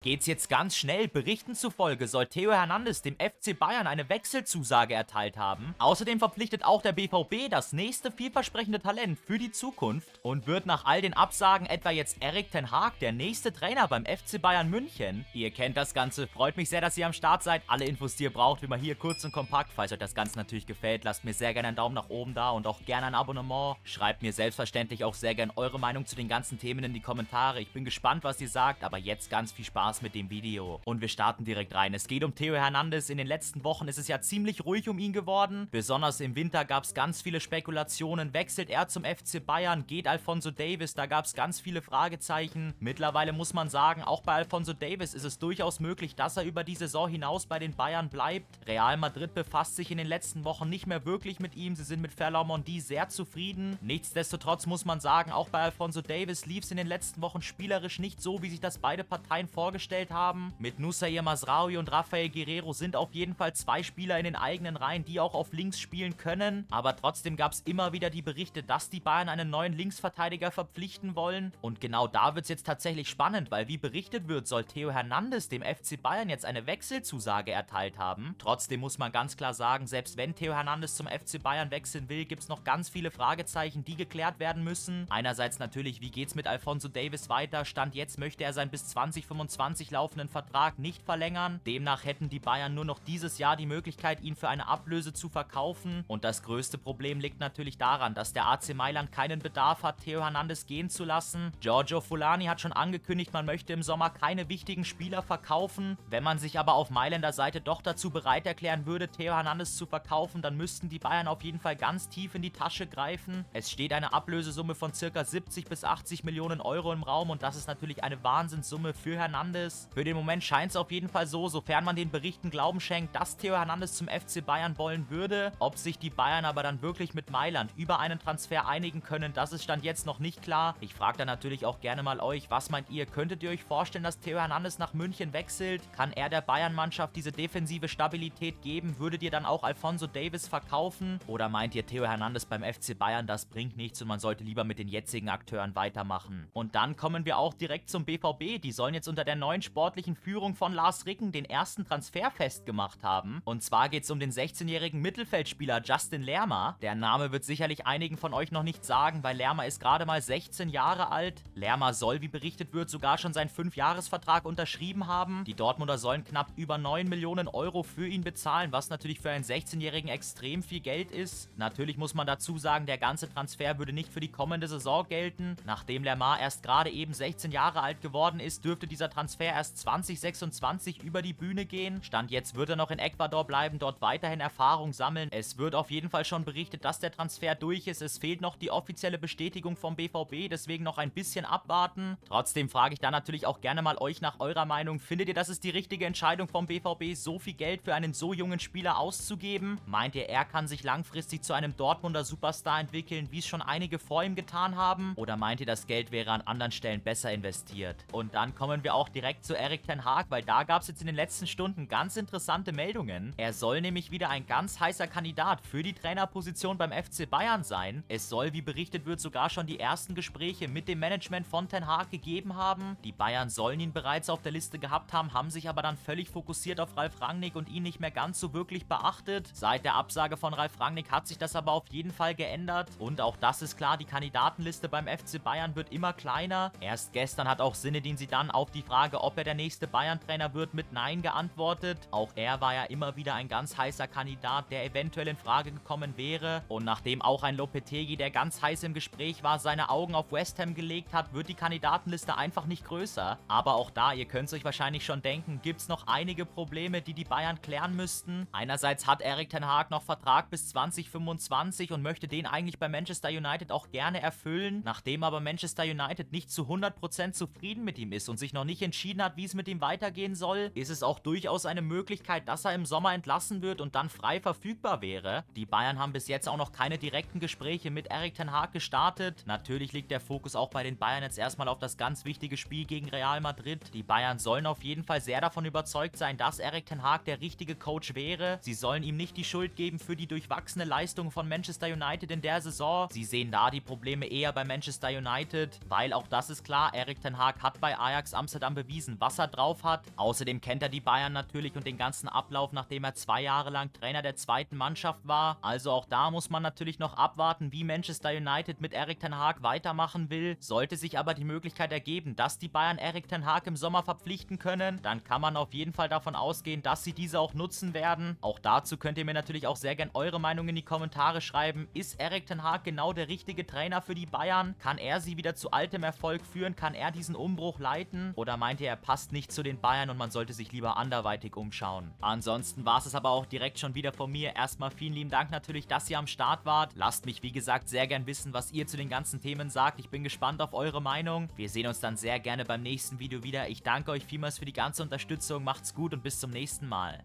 Geht's jetzt ganz schnell. Berichten zufolge soll Theo Hernandez dem FC Bayern eine Wechselzusage erteilt haben. Außerdem verpflichtet auch der BVB das nächste vielversprechende Talent für die Zukunft und wird nach all den Absagen etwa jetzt Erik Ten Haag der nächste Trainer beim FC Bayern München. Ihr kennt das Ganze. Freut mich sehr, dass ihr am Start seid. Alle Infos, die ihr braucht, wie immer hier kurz und kompakt. Falls euch das Ganze natürlich gefällt, lasst mir sehr gerne einen Daumen nach oben da und auch gerne ein Abonnement. Schreibt mir selbstverständlich auch sehr gerne eure Meinung zu den ganzen Themen in die Kommentare. Ich bin gespannt, was ihr sagt, aber jetzt ganz viel Spaß Spaß mit dem Video. Und wir starten direkt rein. Es geht um Theo Hernandez. In den letzten Wochen ist es ja ziemlich ruhig um ihn geworden. Besonders im Winter gab es ganz viele Spekulationen. Wechselt er zum FC Bayern? Geht Alfonso Davis? Da gab es ganz viele Fragezeichen. Mittlerweile muss man sagen, auch bei Alfonso Davis ist es durchaus möglich, dass er über die Saison hinaus bei den Bayern bleibt. Real Madrid befasst sich in den letzten Wochen nicht mehr wirklich mit ihm. Sie sind mit Ferland-Mondi sehr zufrieden. Nichtsdestotrotz muss man sagen, auch bei Alfonso Davis lief es in den letzten Wochen spielerisch nicht so, wie sich das beide Parteien vorgestellt vorgestellt haben. Mit Nusair Masraoui und Rafael Guerrero sind auf jeden Fall zwei Spieler in den eigenen Reihen, die auch auf links spielen können. Aber trotzdem gab es immer wieder die Berichte, dass die Bayern einen neuen Linksverteidiger verpflichten wollen. Und genau da wird es jetzt tatsächlich spannend, weil wie berichtet wird, soll Theo Hernandez dem FC Bayern jetzt eine Wechselzusage erteilt haben. Trotzdem muss man ganz klar sagen, selbst wenn Theo Hernandez zum FC Bayern wechseln will, gibt es noch ganz viele Fragezeichen, die geklärt werden müssen. Einerseits natürlich, wie geht es mit Alfonso Davis weiter? Stand jetzt möchte er sein bis 2025 2020 laufenden Vertrag nicht verlängern. Demnach hätten die Bayern nur noch dieses Jahr die Möglichkeit, ihn für eine Ablöse zu verkaufen. Und das größte Problem liegt natürlich daran, dass der AC Mailand keinen Bedarf hat, Theo Hernandez gehen zu lassen. Giorgio Fulani hat schon angekündigt, man möchte im Sommer keine wichtigen Spieler verkaufen. Wenn man sich aber auf Mailänder Seite doch dazu bereit erklären würde, Theo Hernandez zu verkaufen, dann müssten die Bayern auf jeden Fall ganz tief in die Tasche greifen. Es steht eine Ablösesumme von ca. 70 bis 80 Millionen Euro im Raum und das ist natürlich eine Wahnsinnssumme für Hernandez. Hernandez. Für den Moment scheint es auf jeden Fall so, sofern man den Berichten Glauben schenkt, dass Theo Hernandez zum FC Bayern wollen würde. Ob sich die Bayern aber dann wirklich mit Mailand über einen Transfer einigen können, das ist Stand jetzt noch nicht klar. Ich frage da natürlich auch gerne mal euch, was meint ihr? Könntet ihr euch vorstellen, dass Theo Hernandez nach München wechselt? Kann er der Bayern-Mannschaft diese defensive Stabilität geben? Würdet ihr dann auch Alfonso Davis verkaufen? Oder meint ihr, Theo Hernandez beim FC Bayern, das bringt nichts und man sollte lieber mit den jetzigen Akteuren weitermachen? Und dann kommen wir auch direkt zum BVB. Die sollen jetzt unter der neuen neuen sportlichen Führung von Lars Ricken den ersten Transfer festgemacht haben. Und zwar geht es um den 16-jährigen Mittelfeldspieler Justin Lerma. Der Name wird sicherlich einigen von euch noch nicht sagen, weil Lerma ist gerade mal 16 Jahre alt. Lerma soll, wie berichtet wird, sogar schon seinen 5-Jahres-Vertrag unterschrieben haben. Die Dortmunder sollen knapp über 9 Millionen Euro für ihn bezahlen, was natürlich für einen 16-Jährigen extrem viel Geld ist. Natürlich muss man dazu sagen, der ganze Transfer würde nicht für die kommende Saison gelten. Nachdem Lerma erst gerade eben 16 Jahre alt geworden ist, dürfte dieser Transfer Transfer erst 2026 über die Bühne gehen. Stand jetzt wird er noch in Ecuador bleiben, dort weiterhin Erfahrung sammeln. Es wird auf jeden Fall schon berichtet, dass der Transfer durch ist. Es fehlt noch die offizielle Bestätigung vom BVB, deswegen noch ein bisschen abwarten. Trotzdem frage ich da natürlich auch gerne mal euch nach eurer Meinung. Findet ihr, das ist die richtige Entscheidung vom BVB, so viel Geld für einen so jungen Spieler auszugeben? Meint ihr, er kann sich langfristig zu einem Dortmunder Superstar entwickeln, wie es schon einige vor ihm getan haben? Oder meint ihr, das Geld wäre an anderen Stellen besser investiert? Und dann kommen wir auch direkt direkt zu Erik Ten Haag, weil da gab es jetzt in den letzten Stunden ganz interessante Meldungen. Er soll nämlich wieder ein ganz heißer Kandidat für die Trainerposition beim FC Bayern sein. Es soll, wie berichtet wird, sogar schon die ersten Gespräche mit dem Management von Ten Haag gegeben haben. Die Bayern sollen ihn bereits auf der Liste gehabt haben, haben sich aber dann völlig fokussiert auf Ralf Rangnick und ihn nicht mehr ganz so wirklich beachtet. Seit der Absage von Ralf Rangnick hat sich das aber auf jeden Fall geändert. Und auch das ist klar, die Kandidatenliste beim FC Bayern wird immer kleiner. Erst gestern hat auch Sinedin sie dann auf die Frage, ob er der nächste Bayern-Trainer wird, mit Nein geantwortet. Auch er war ja immer wieder ein ganz heißer Kandidat, der eventuell in Frage gekommen wäre. Und nachdem auch ein Lopetegi, der ganz heiß im Gespräch war, seine Augen auf West Ham gelegt hat, wird die Kandidatenliste einfach nicht größer. Aber auch da, ihr könnt es euch wahrscheinlich schon denken, gibt es noch einige Probleme, die die Bayern klären müssten. Einerseits hat Erik Ten Haag noch Vertrag bis 2025 und möchte den eigentlich bei Manchester United auch gerne erfüllen. Nachdem aber Manchester United nicht zu 100% zufrieden mit ihm ist und sich noch nicht entschieden entschieden hat, wie es mit ihm weitergehen soll, ist es auch durchaus eine Möglichkeit, dass er im Sommer entlassen wird und dann frei verfügbar wäre. Die Bayern haben bis jetzt auch noch keine direkten Gespräche mit Erik Ten Hag gestartet. Natürlich liegt der Fokus auch bei den Bayern jetzt erstmal auf das ganz wichtige Spiel gegen Real Madrid. Die Bayern sollen auf jeden Fall sehr davon überzeugt sein, dass Erik Ten Hag der richtige Coach wäre. Sie sollen ihm nicht die Schuld geben für die durchwachsene Leistung von Manchester United in der Saison. Sie sehen da die Probleme eher bei Manchester United, weil auch das ist klar, Erik Ten Hag hat bei Ajax Amsterdam bewiesen, was er drauf hat. Außerdem kennt er die Bayern natürlich und den ganzen Ablauf, nachdem er zwei Jahre lang Trainer der zweiten Mannschaft war. Also auch da muss man natürlich noch abwarten, wie Manchester United mit Erik Ten Hag weitermachen will. Sollte sich aber die Möglichkeit ergeben, dass die Bayern Erik Ten Hag im Sommer verpflichten können, dann kann man auf jeden Fall davon ausgehen, dass sie diese auch nutzen werden. Auch dazu könnt ihr mir natürlich auch sehr gerne eure Meinung in die Kommentare schreiben. Ist Erik Ten Hag genau der richtige Trainer für die Bayern? Kann er sie wieder zu altem Erfolg führen? Kann er diesen Umbruch leiten? Oder meint ihr, er passt nicht zu den Bayern und man sollte sich lieber anderweitig umschauen? Ansonsten war es es aber auch direkt schon wieder von mir. Erstmal vielen lieben Dank natürlich, dass ihr am Start wart. Lasst mich, wie gesagt, sehr gern wissen, was ihr zu den ganzen Themen sagt. Ich bin gespannt auf eure Meinung. Wir sehen uns dann sehr gerne beim nächsten Video wieder. Ich danke euch vielmals für die ganze Unterstützung. Macht's gut und bis zum nächsten Mal.